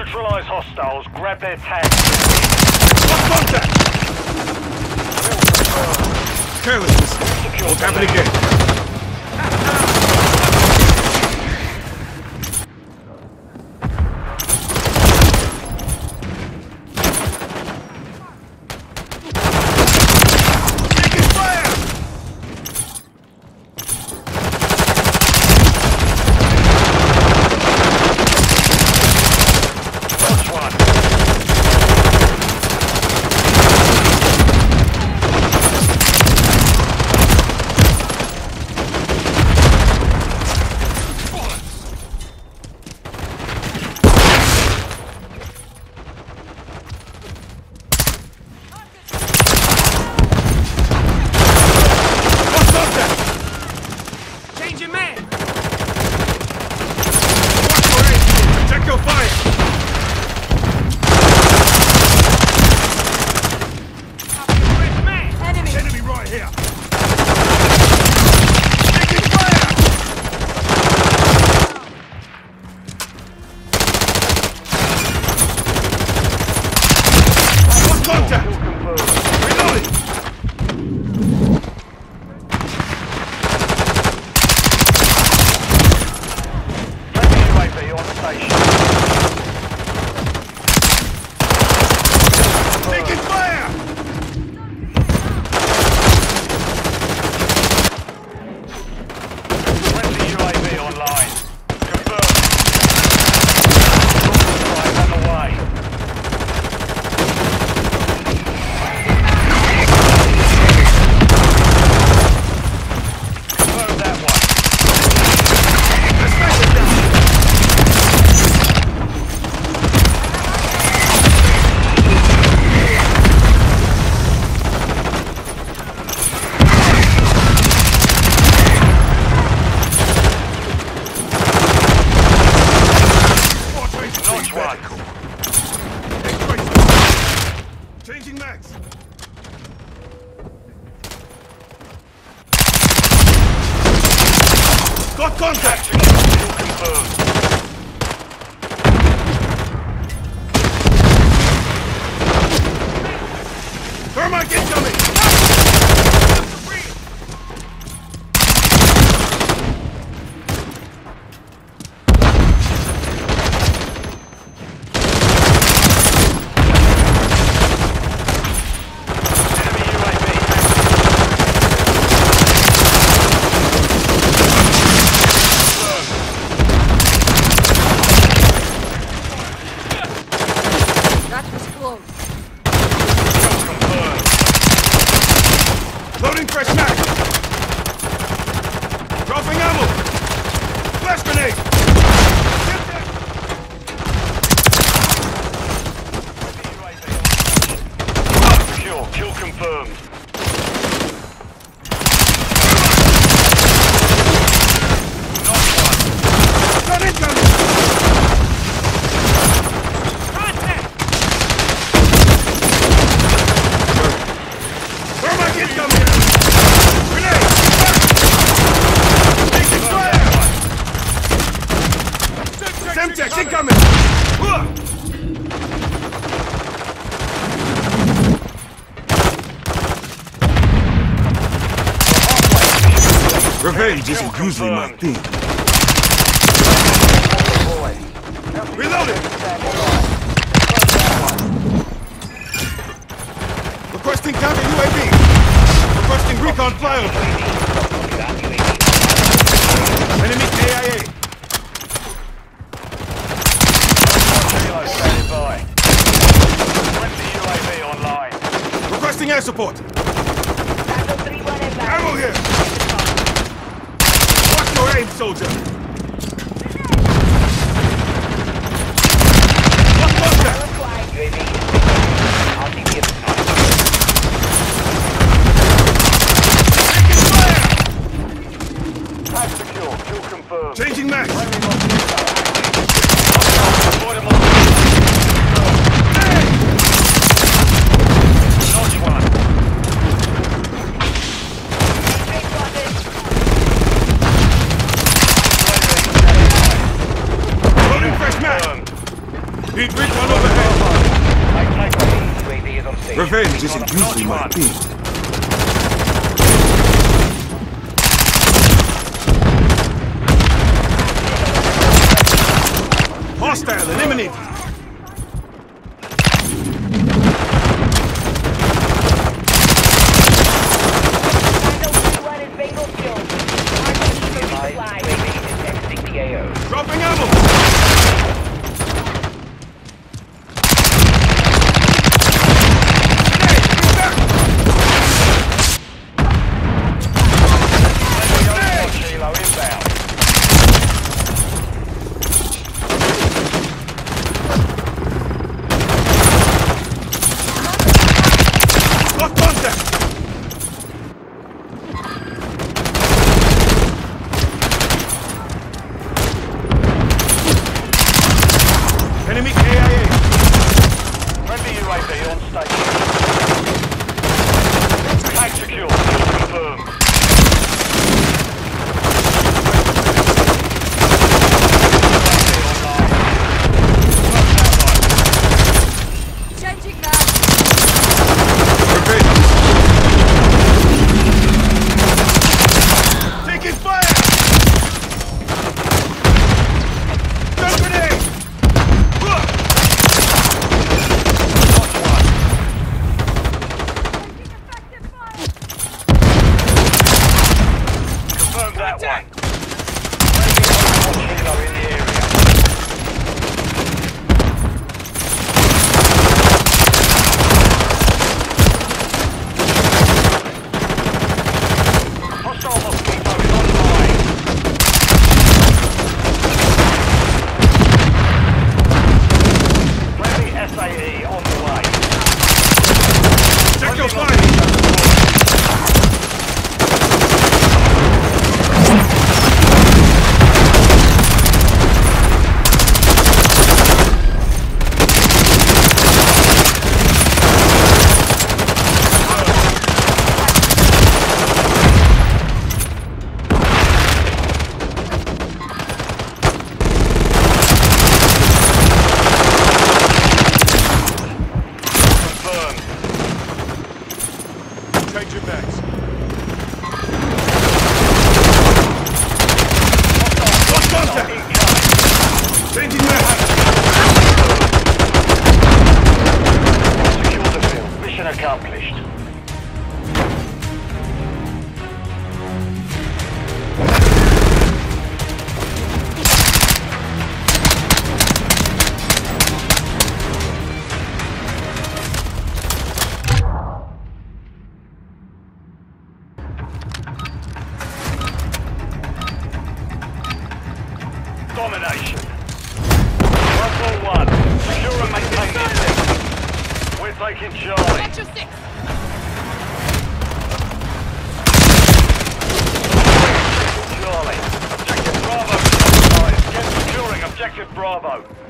Neutralize hostiles, grab their tags. Contact! Carelessness. Won't happen again. your man. incoming! Revenge isn't usually my thing. Reloading! Requesting counter UAV! Requesting recon flyover! Air support! Ammo here! Watch your aim, soldier! One bunker! Taking! Changing max! which isn't my thing. Hostile eliminated! taking Charlie. Metro 6. Charlie. Objective Bravo. Securing Objective Bravo.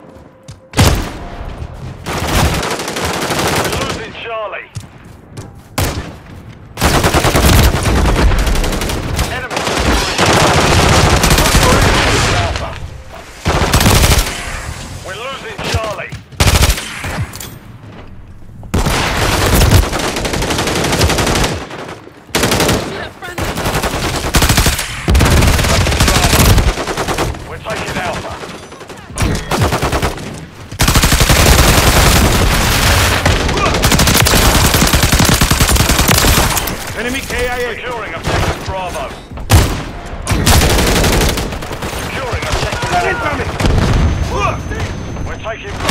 Mission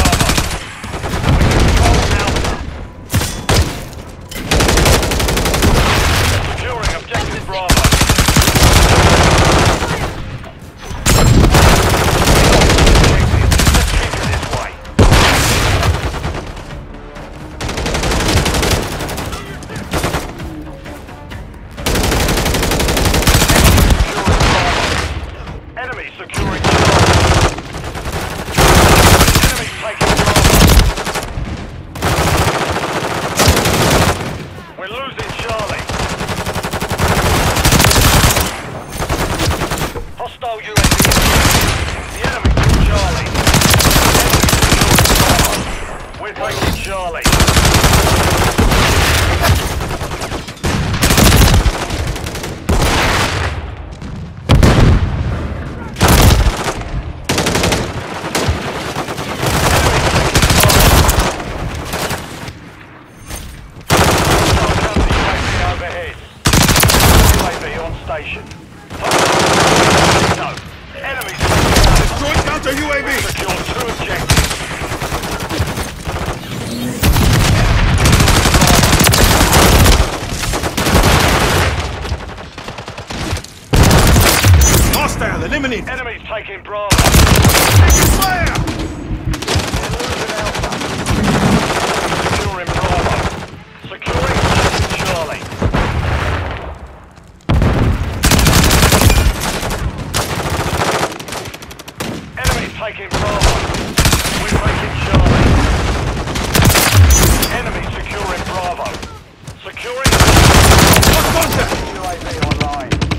Securing... What was that? UAV online.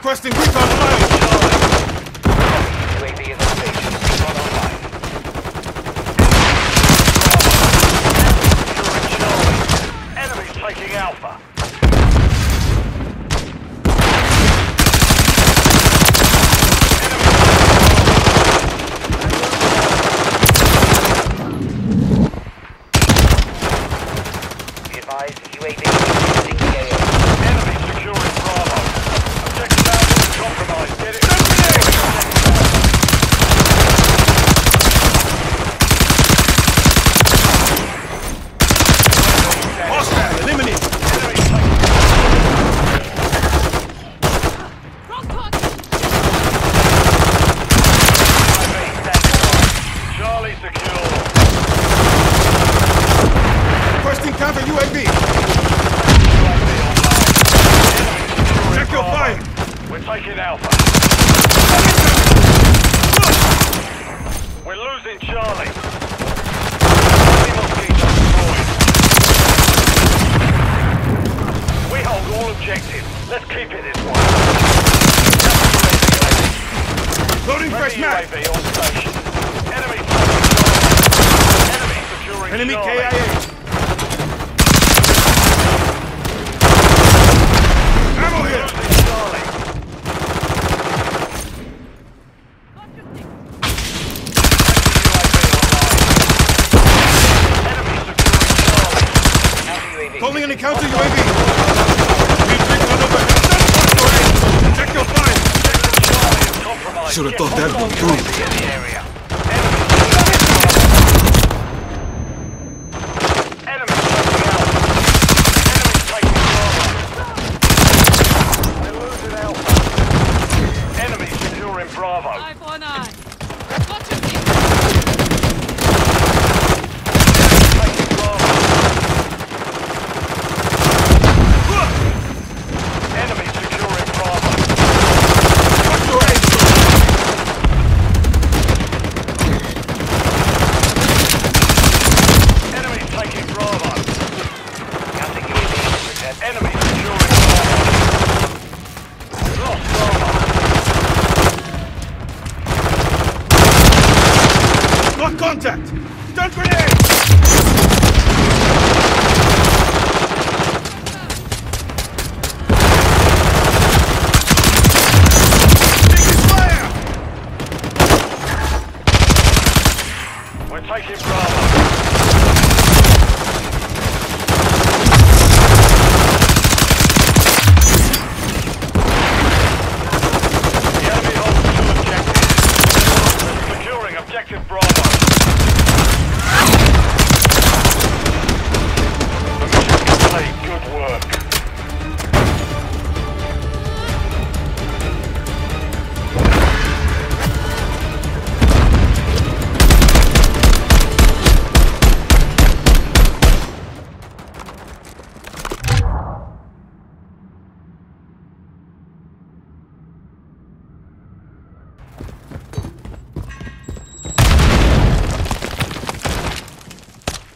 Requesting recon fire! Alpha. We're losing Charlie. all objectives. Let's keep it this way. Loading fresh. Enemy, Enemy Enemy KIA. Should have thought that one through.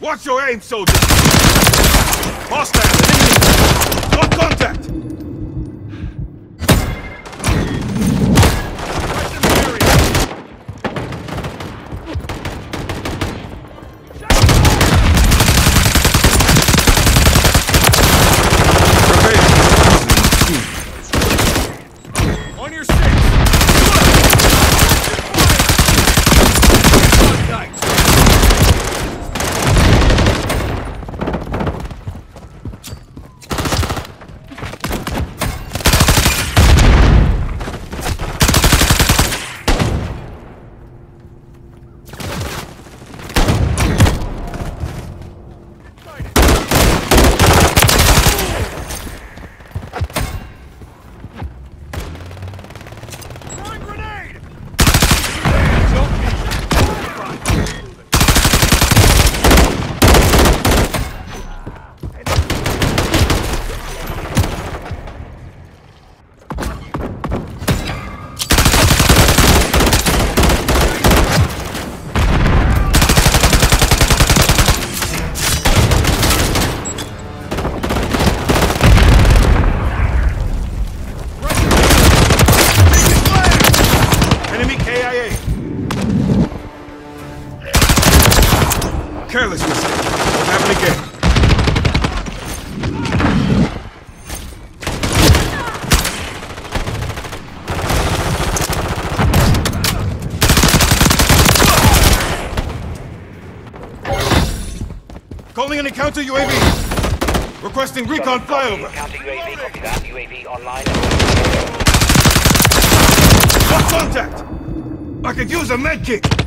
What's your aim, soldier? Hostile, enemy! Got contact! Counter UAV! Requesting recon flyover! Counter UAV, copy that. UAV online. Contact! I could use a medkit!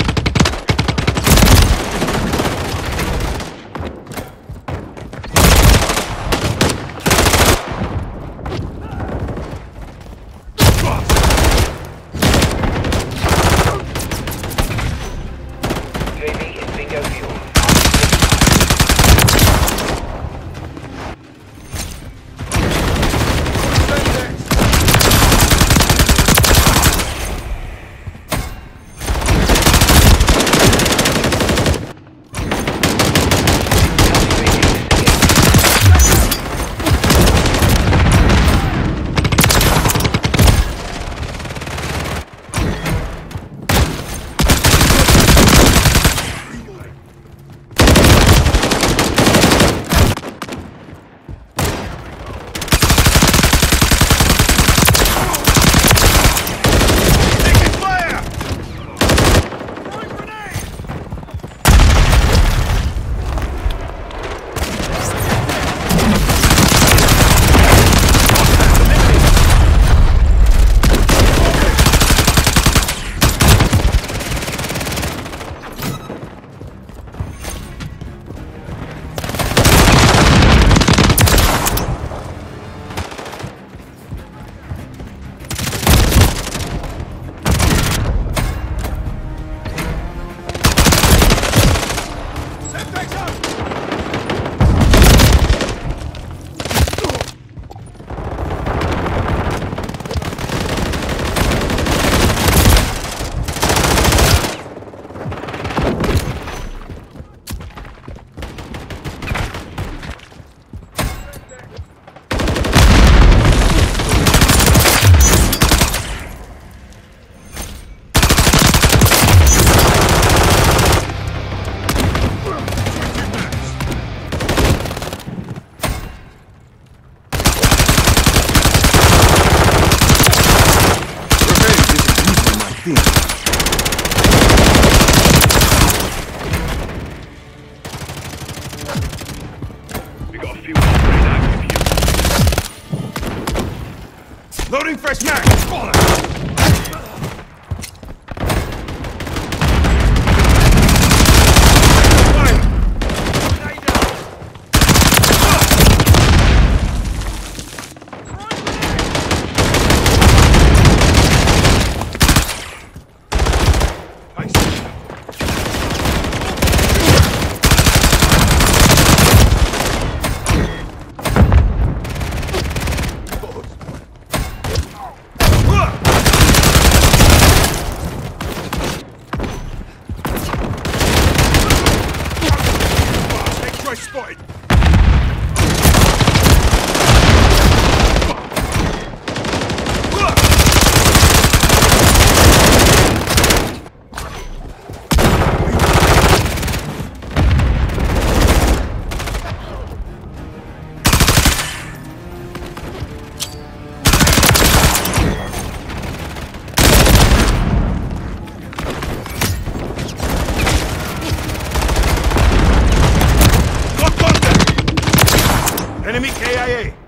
Enemy KIA.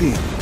usually